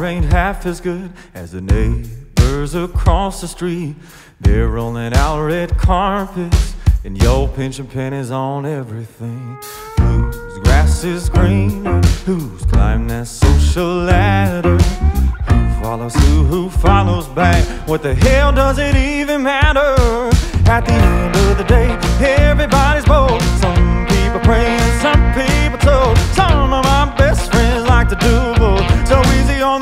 half as good as the neighbors across the street. They're rolling out red carpets and your pinching pennies on everything. Whose grass is greener? Who's climbed that social ladder? Who follows who? Who follows back? What the hell does it even matter? At the end of the day, everybody's bold. Some people praying, some people told. Some of my best friends like to do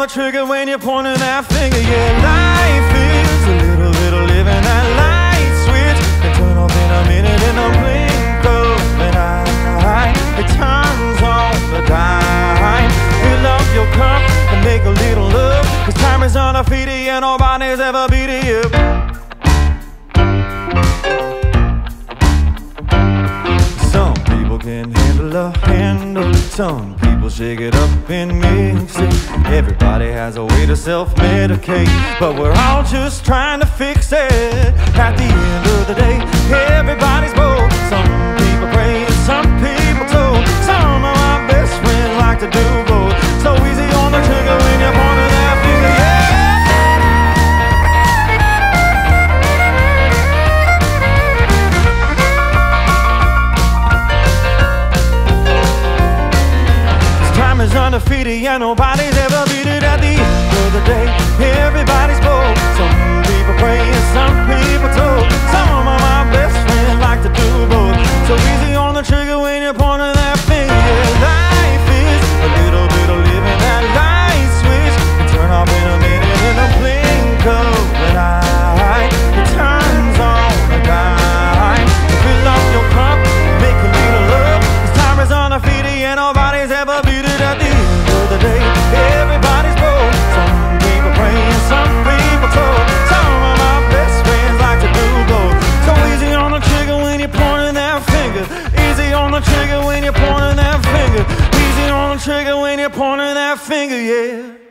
trigger when you're pointing that finger. Yeah, life is a little bit of living that light switch can turn off in a minute in a blink of an eye. It turns on the dime. Fill up your cup and make a little love. Cause time is undefeated and nobody's ever beaten you. Some people can handle a handle. Some people shake it up and mix it. Everybody has a way to self-medicate, but we're all just trying to fix it. At the time is undefeated, yeah, nobody's ever beat it at the end of the day. Everybody's bold. Some people pray and some people told. Some of my best friends like to do both. So easy on the trigger when you're pointing that finger. Life is a little bit of living that light switch. can turn off in a minute in a blink of an eye. It turns on a dime. Fill up your cup, make a little love. Time is undefeated, and nobody's trigger when you're pointing that finger. Yeah.